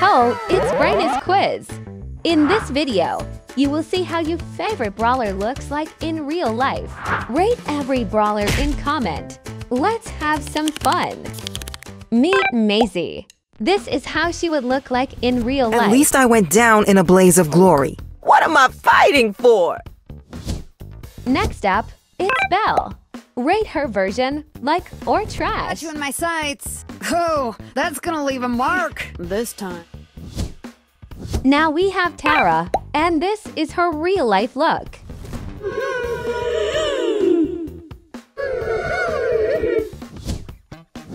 Ho, it's Brightness Quiz. In this video, you will see how your favorite brawler looks like in real life. Rate every brawler in comment. Let's have some fun. Meet Maisie. This is how she would look like in real life. At least I went down in a blaze of glory. What am I fighting for? Next up, it's Belle. Rate her version like or Got trash. you in my sights. Oh, that's gonna leave a mark this time. Now we have Tara, and this is her real life look.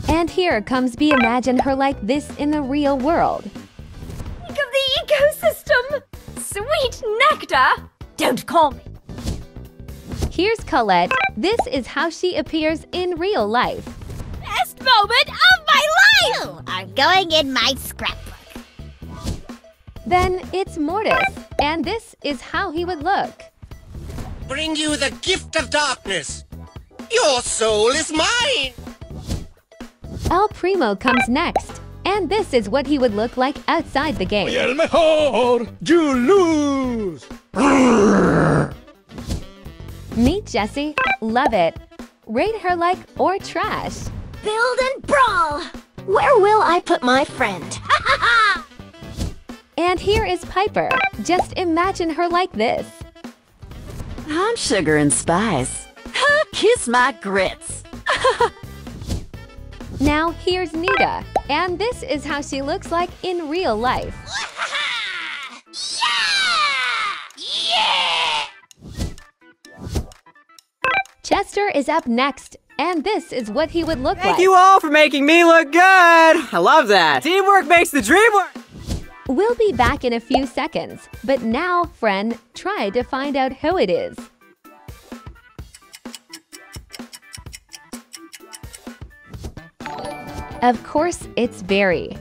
And here comes Bea. Imagine her like this in the real world. Think of the ecosystem! Sweet nectar! Don't call me. Here's Colette. This is how she appears in real life. Best moment of my life! are going in my scrapbook. Then it's Mortis, and this is how he would look. bring you the gift of darkness. Your soul is mine. El Primo comes next, and this is what he would look like outside the game. el mejor, you lose. Meet Jessie. Love it. Rate her like or trash. Build and brawl! Where will I put my friend? And here is Piper. Just imagine her like this. I'm sugar and spice. Kiss my grits. Now here's Nita. And this is how she looks like in real life. Chester is up next. And this is what he would look Thank like. Thank you all for making me look good. I love that. Teamwork makes the dream work. We'll be back in a few seconds. But now, friend, try to find out who it is. Of course, it's Berry.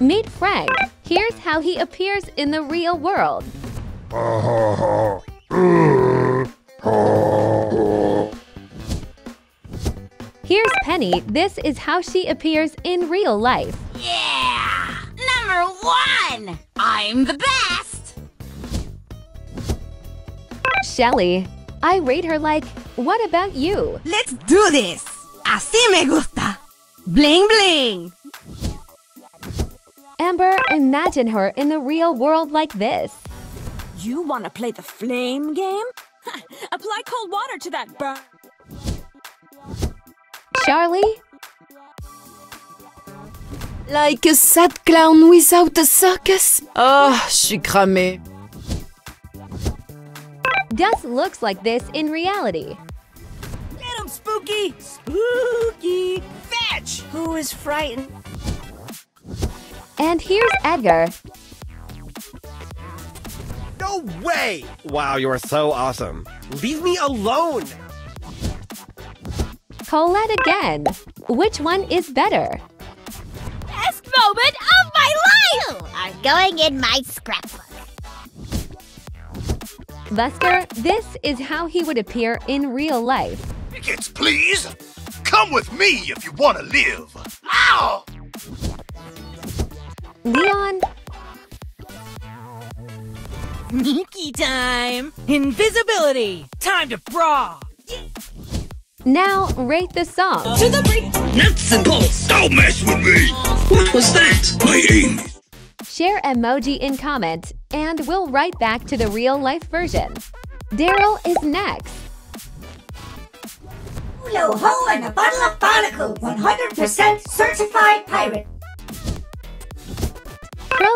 Meet Frank. Here's how he appears in the real world. Here's Penny. This is how she appears in real life. Yeah! Number one! I'm the best! Shelly. I rate her like, what about you? Let's do this. Así me gusta. Bling bling. Amber, imagine her in the real world like this. You want to play the flame game? Apply cold water to that burn. Charlie, Like a sad clown without a circus. Ah, oh, je suis cramée. Gus looks like this in reality. Get him, Spooky! Spooky! Fetch! Who is frightened? And here's Edgar. No way! Wow, you are so awesome. Leave me alone. Colette again. Which one is better? Best moment of my life! You are going in my scrapbook. Buster, this is how he would appear in real life. Tickets, please. Come with me if you want to live. Ow! Leon, Sneaky time! Invisibility! Time to brawl! now rate the song. Nuts and bolts. Don't mess with me. What was that? My aim. Share emoji in comment, and we'll write back to the real life version. Daryl is next. Low ho and a bottle of barnacle, 100% certified pirate.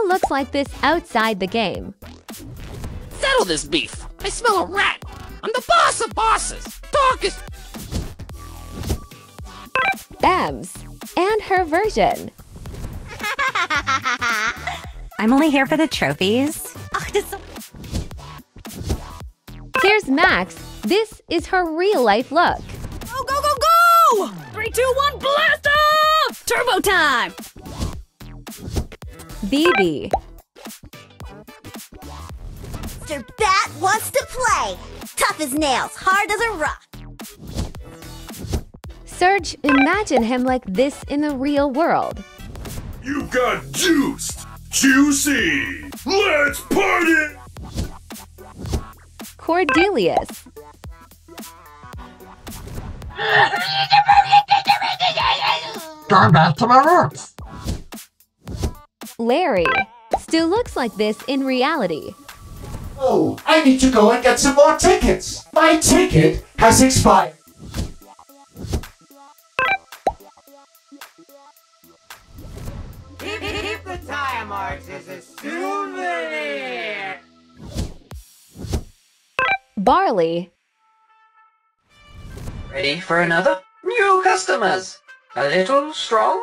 Crow looks like this outside the game. Settle this beef. I smell a rat. I'm the boss of bosses. Darkest. Bams, and her version. I'm only here for the trophies. Oh, Here's Max. This is her real life look. Go, go, go, go! Three, two, one, blast off! Turbo time! Bibi. Mr. Bat wants to play. Tough as nails, hard as a rock. Surge, imagine him like this in the real world. You got juiced! Juicy! Let's party! Cordelius. Going back to my roots. Larry. Still looks like this in reality. Oh, I need to go and get some more tickets. My ticket has expired. Keep the tire marks as a souvenir. Barley. Ready for another? New customers. A little strong?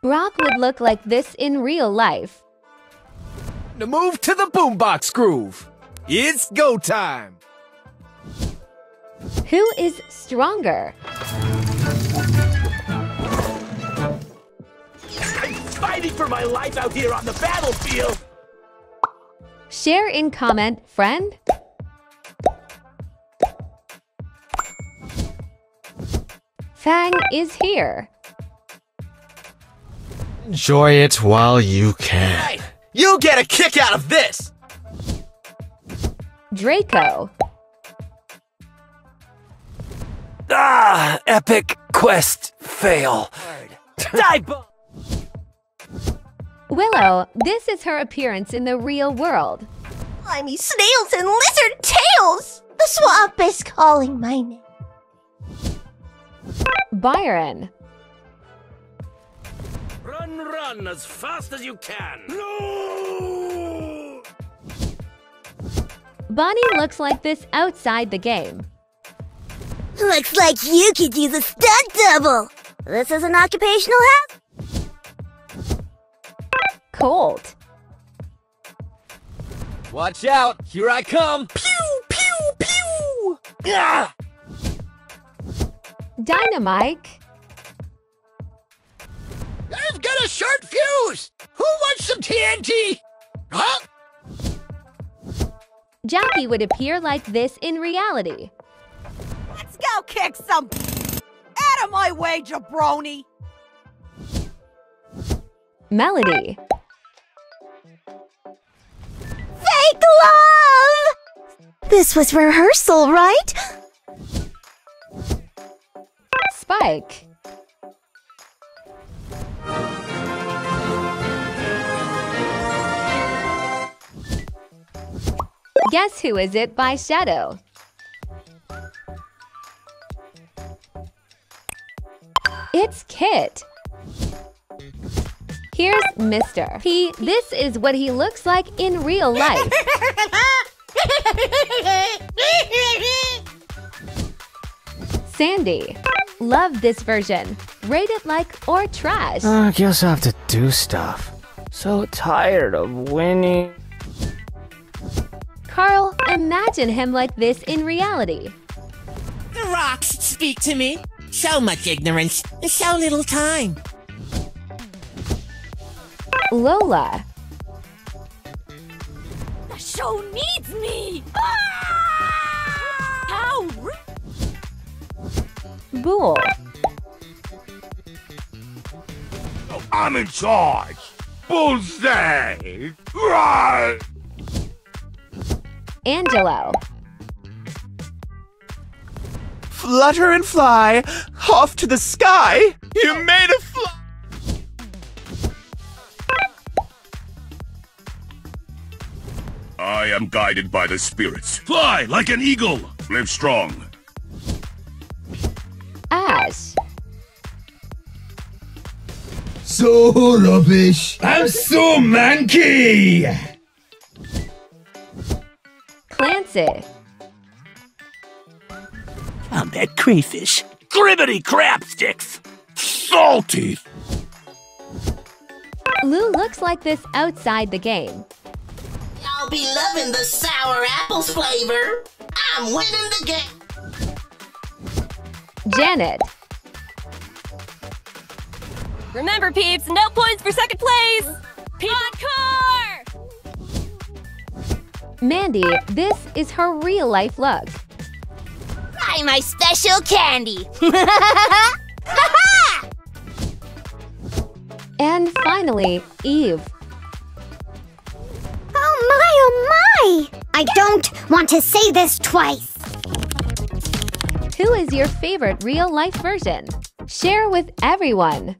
Brock would look like this in real life. To move to the boombox groove. It's go time. Who is stronger? I'm fighting for my life out here on the battlefield. Share in comment, friend. Fang is here. Enjoy it while you can. You'll get a kick out of this. Draco. Ah, epic quest fail. Die bomb. Willow, this is her appearance in the real world. Slimy snails and lizard tails! The swamp is calling my name. Byron. Run, run as fast as you can. No! Bonnie looks like this outside the game. Looks like you could use a stunt double. This is an occupational hazard. Colt. Watch out! Here I come! Pew, pew, pew! Ah! Dynamike. Short fuse! Who wants some TNT? Huh? Jackie would appear like this in reality. Let's go kick some out of my way, jabroni. Melody. Fake love! This was rehearsal, right? Spike. Guess Who Is It by Shadow. It's Kit. Here's Mr. P. This is what he looks like in real life. Sandy. Love this version. Rate it like or trash. I guess I have to do stuff. So tired of winning. Carl, imagine him like this in reality. The rocks speak to me. So much ignorance, and so little time. Lola. The show needs me! Ah! How rude! Bull. I'm in charge. Bullseye! Right! Angelo. Flutter and fly off to the sky. You made a fly. I am guided by the spirits. Fly like an eagle. Live strong. Ash. So rubbish. I'm so manky. Clancy. Found that crayfish. Gribbity crab sticks. Salty. Lou looks like this outside the game. Y'all be loving the sour apples flavor. I'm winning the game. Janet. Remember, peeps, no points for second place! Encore! Mandy, this is her real life look. Try my special candy! And finally, Eve. Oh my, oh my! I don't want to say this twice. Who is your favorite real life version? Share with everyone.